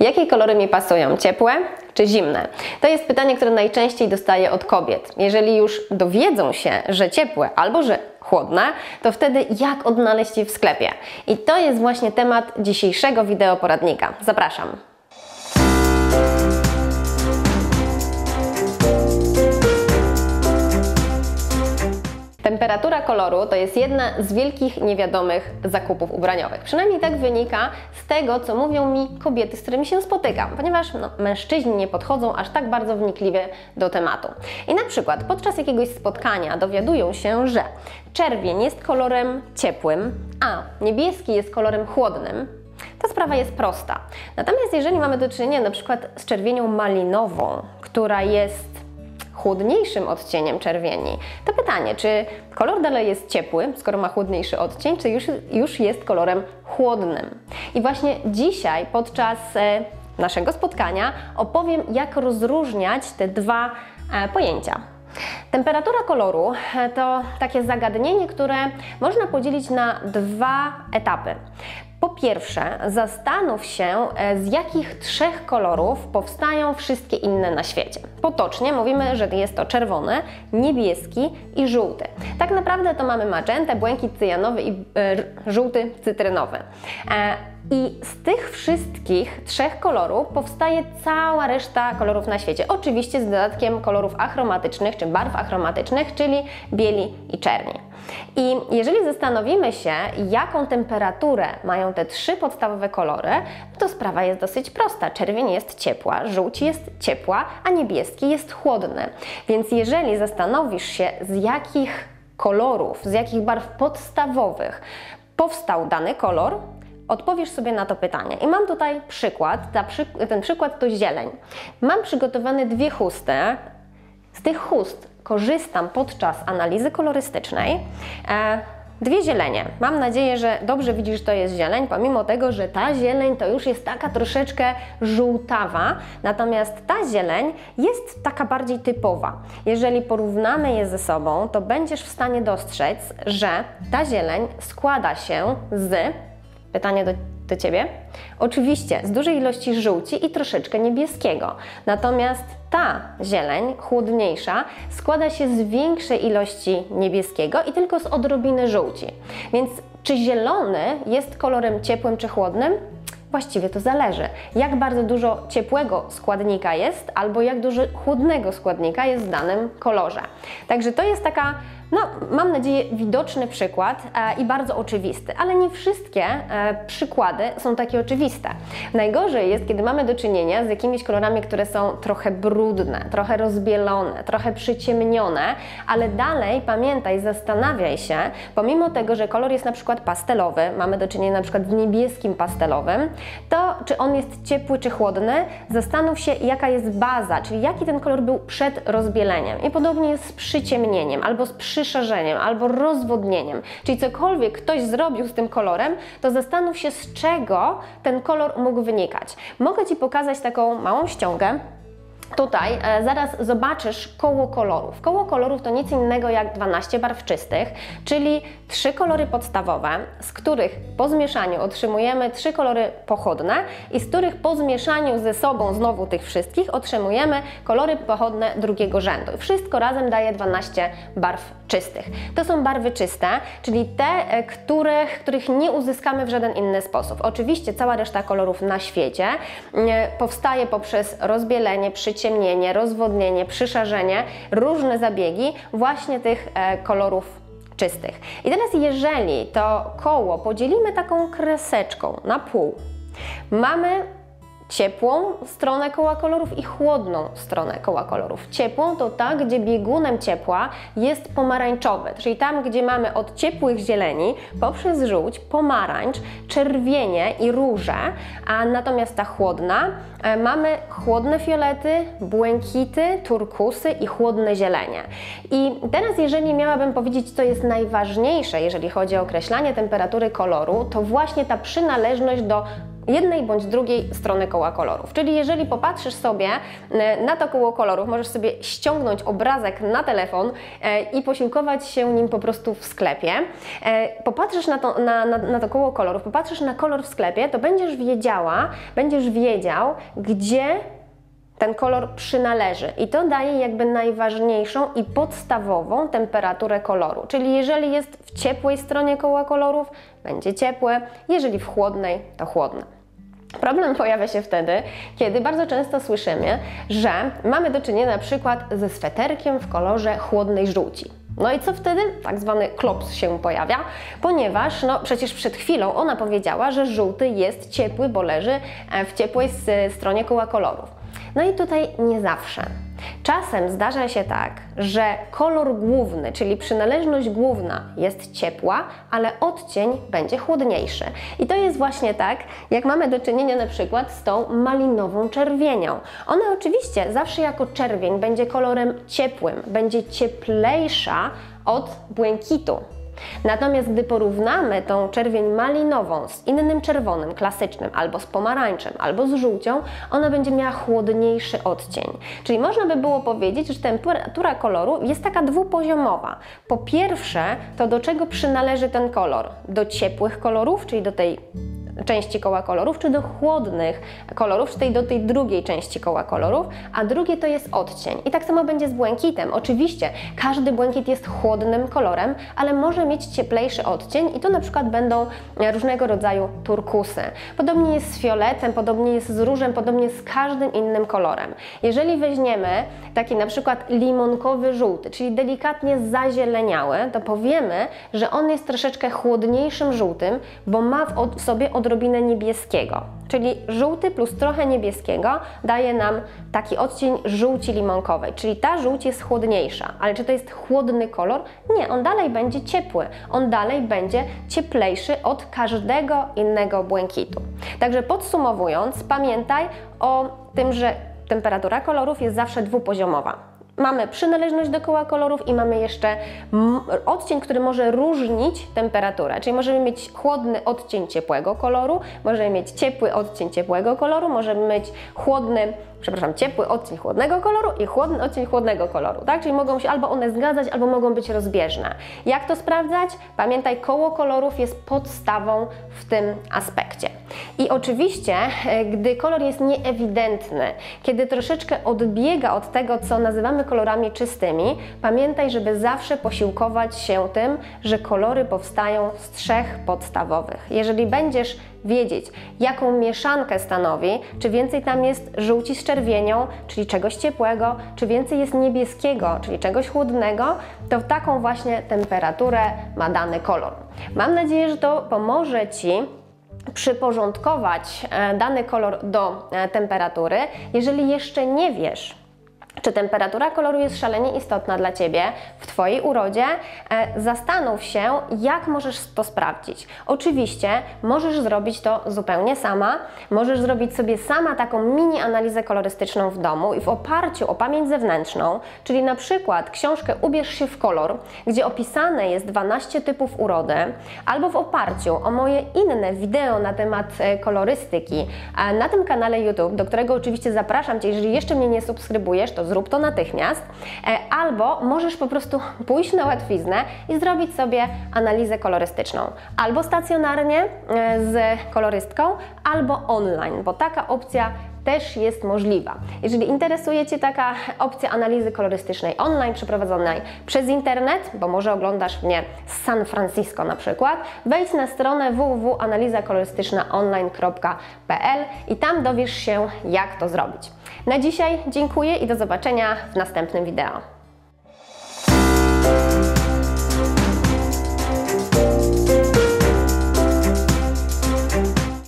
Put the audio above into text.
Jakie kolory mi pasują? Ciepłe czy zimne? To jest pytanie, które najczęściej dostaję od kobiet. Jeżeli już dowiedzą się, że ciepłe albo że chłodne, to wtedy jak odnaleźć je w sklepie? I to jest właśnie temat dzisiejszego wideo poradnika. Zapraszam. Temperatura koloru to jest jedna z wielkich niewiadomych zakupów ubraniowych. Przynajmniej tak wynika z tego, co mówią mi kobiety, z którymi się spotykam, ponieważ no, mężczyźni nie podchodzą aż tak bardzo wnikliwie do tematu. I na przykład podczas jakiegoś spotkania dowiadują się, że czerwień jest kolorem ciepłym, a niebieski jest kolorem chłodnym, ta sprawa jest prosta. Natomiast jeżeli mamy do czynienia na przykład z czerwienią malinową, która jest chłodniejszym odcieniem czerwieni. To pytanie, czy kolor dalej jest ciepły, skoro ma chłodniejszy odcień, czy już, już jest kolorem chłodnym? I właśnie dzisiaj podczas e, naszego spotkania opowiem, jak rozróżniać te dwa e, pojęcia. Temperatura koloru e, to takie zagadnienie, które można podzielić na dwa etapy. Po pierwsze, zastanów się, e, z jakich trzech kolorów powstają wszystkie inne na świecie. Potocznie mówimy, że jest to czerwony, niebieski i żółty. Tak naprawdę to mamy magentę, błękit cyjanowy i e, żółty cytrynowy. E, i z tych wszystkich trzech kolorów powstaje cała reszta kolorów na świecie. Oczywiście z dodatkiem kolorów achromatycznych czy barw achromatycznych, czyli bieli i czerni. I jeżeli zastanowimy się, jaką temperaturę mają te trzy podstawowe kolory, to sprawa jest dosyć prosta. Czerwień jest ciepła, żółć jest ciepła, a niebieski jest chłodny. Więc jeżeli zastanowisz się, z jakich kolorów, z jakich barw podstawowych powstał dany kolor, odpowiesz sobie na to pytanie. I mam tutaj przykład, ten przykład to zieleń. Mam przygotowane dwie chusty. Z tych chust korzystam podczas analizy kolorystycznej. E, dwie zielenie. Mam nadzieję, że dobrze widzisz, to jest zieleń, pomimo tego, że ta zieleń to już jest taka troszeczkę żółtawa, natomiast ta zieleń jest taka bardziej typowa. Jeżeli porównamy je ze sobą, to będziesz w stanie dostrzec, że ta zieleń składa się z Pytanie do, do Ciebie? Oczywiście z dużej ilości żółci i troszeczkę niebieskiego. Natomiast ta zieleń, chłodniejsza, składa się z większej ilości niebieskiego i tylko z odrobiny żółci. Więc czy zielony jest kolorem ciepłym czy chłodnym? Właściwie to zależy, jak bardzo dużo ciepłego składnika jest, albo jak dużo chłodnego składnika jest w danym kolorze. Także to jest taka no, mam nadzieję, widoczny przykład e, i bardzo oczywisty, ale nie wszystkie e, przykłady są takie oczywiste. Najgorzej jest, kiedy mamy do czynienia z jakimiś kolorami, które są trochę brudne, trochę rozbielone, trochę przyciemnione, ale dalej pamiętaj, zastanawiaj się, pomimo tego, że kolor jest na przykład pastelowy, mamy do czynienia na przykład z niebieskim pastelowym, to czy on jest ciepły czy chłodny, zastanów się, jaka jest baza, czyli jaki ten kolor był przed rozbieleniem. I podobnie jest z przyciemnieniem albo z przy przyszerzeniem albo rozwodnieniem, czyli cokolwiek ktoś zrobił z tym kolorem, to zastanów się z czego ten kolor mógł wynikać. Mogę Ci pokazać taką małą ściągę, Tutaj e, zaraz zobaczysz koło kolorów. Koło kolorów to nic innego jak 12 barw czystych, czyli trzy kolory podstawowe, z których po zmieszaniu otrzymujemy trzy kolory pochodne i z których po zmieszaniu ze sobą znowu tych wszystkich otrzymujemy kolory pochodne drugiego rzędu. Wszystko razem daje 12 barw czystych. To są barwy czyste, czyli te, e, których, których nie uzyskamy w żaden inny sposób. Oczywiście cała reszta kolorów na świecie e, powstaje poprzez rozbielenie, przyciemnienie, rozwodnienie, przyszarzenie, różne zabiegi właśnie tych e, kolorów czystych. I teraz jeżeli to koło podzielimy taką kreseczką na pół, mamy ciepłą stronę koła kolorów i chłodną stronę koła kolorów. Ciepłą to ta, gdzie biegunem ciepła jest pomarańczowy, czyli tam, gdzie mamy od ciepłych zieleni poprzez żółć, pomarańcz, czerwienie i róże, a natomiast ta chłodna e, mamy chłodne fiolety, błękity, turkusy i chłodne zielenie. I teraz, jeżeli miałabym powiedzieć, co jest najważniejsze, jeżeli chodzi o określanie temperatury koloru, to właśnie ta przynależność do jednej bądź drugiej strony koła kolorów. Czyli jeżeli popatrzysz sobie e, na to koło kolorów, możesz sobie ściągnąć obrazek na telefon e, i posiłkować się nim po prostu w sklepie. E, popatrzysz na to, na, na, na to koło kolorów, popatrzysz na kolor w sklepie, to będziesz wiedziała, będziesz wiedział, gdzie ten kolor przynależy i to daje jakby najważniejszą i podstawową temperaturę koloru. Czyli jeżeli jest w ciepłej stronie koła kolorów, będzie ciepłe, jeżeli w chłodnej, to chłodne. Problem pojawia się wtedy, kiedy bardzo często słyszymy, że mamy do czynienia na przykład ze sweterkiem w kolorze chłodnej żółci. No i co wtedy? Tak zwany klops się pojawia, ponieważ no przecież przed chwilą ona powiedziała, że żółty jest ciepły, bo leży e, w ciepłej stronie koła kolorów. No i tutaj nie zawsze. Czasem zdarza się tak, że kolor główny, czyli przynależność główna jest ciepła, ale odcień będzie chłodniejszy. I to jest właśnie tak, jak mamy do czynienia na przykład z tą malinową czerwienią. Ona oczywiście zawsze jako czerwień będzie kolorem ciepłym, będzie cieplejsza od błękitu. Natomiast gdy porównamy tą czerwień malinową z innym czerwonym, klasycznym, albo z pomarańczem, albo z żółcią, ona będzie miała chłodniejszy odcień. Czyli można by było powiedzieć, że temperatura koloru jest taka dwupoziomowa. Po pierwsze, to do czego przynależy ten kolor? Do ciepłych kolorów, czyli do tej części koła kolorów, czy do chłodnych kolorów, czy tej do tej drugiej części koła kolorów, a drugie to jest odcień. I tak samo będzie z błękitem. Oczywiście każdy błękit jest chłodnym kolorem, ale może mieć cieplejszy odcień i to na przykład będą różnego rodzaju turkusy. Podobnie jest z fioletem, podobnie jest z różem, podobnie z każdym innym kolorem. Jeżeli weźmiemy taki na przykład limonkowy żółty, czyli delikatnie zazieleniały, to powiemy, że on jest troszeczkę chłodniejszym żółtym, bo ma w sobie od odrobinę niebieskiego. Czyli żółty plus trochę niebieskiego daje nam taki odcień żółci limonkowej, czyli ta żółć jest chłodniejsza. Ale czy to jest chłodny kolor? Nie, on dalej będzie ciepły. On dalej będzie cieplejszy od każdego innego błękitu. Także podsumowując, pamiętaj o tym, że temperatura kolorów jest zawsze dwupoziomowa. Mamy przynależność do koła kolorów i mamy jeszcze odcień, który może różnić temperaturę. Czyli możemy mieć chłodny odcień ciepłego koloru, możemy mieć ciepły odcień ciepłego koloru, możemy mieć chłodny przepraszam, ciepły odcień chłodnego koloru i chłodny odcień chłodnego koloru, tak? Czyli mogą się albo one zgadzać, albo mogą być rozbieżne. Jak to sprawdzać? Pamiętaj, koło kolorów jest podstawą w tym aspekcie. I oczywiście, e, gdy kolor jest nieewidentny, kiedy troszeczkę odbiega od tego, co nazywamy kolorami czystymi, pamiętaj, żeby zawsze posiłkować się tym, że kolory powstają z trzech podstawowych. Jeżeli będziesz wiedzieć, jaką mieszankę stanowi, czy więcej tam jest żółci z czerwienią, czyli czegoś ciepłego, czy więcej jest niebieskiego, czyli czegoś chłodnego, to taką właśnie temperaturę ma dany kolor. Mam nadzieję, że to pomoże Ci przyporządkować e, dany kolor do e, temperatury. Jeżeli jeszcze nie wiesz, czy temperatura koloru jest szalenie istotna dla Ciebie w Twojej urodzie? E, zastanów się, jak możesz to sprawdzić. Oczywiście możesz zrobić to zupełnie sama, możesz zrobić sobie sama taką mini analizę kolorystyczną w domu i w oparciu o pamięć zewnętrzną, czyli na przykład książkę Ubierz się w kolor, gdzie opisane jest 12 typów urody, albo w oparciu o moje inne wideo na temat e, kolorystyki na tym kanale YouTube, do którego oczywiście zapraszam Cię, jeżeli jeszcze mnie nie subskrybujesz, to zrób to natychmiast, e, albo możesz po prostu pójść na łatwiznę i zrobić sobie analizę kolorystyczną. Albo stacjonarnie e, z kolorystką, albo online, bo taka opcja też jest możliwa. Jeżeli interesuje Cię taka opcja analizy kolorystycznej online przeprowadzonej przez internet, bo może oglądasz mnie z San Francisco na przykład, wejdź na stronę www.analizakolorystycznaonline.pl i tam dowiesz się, jak to zrobić. Na dzisiaj dziękuję i do zobaczenia w następnym wideo.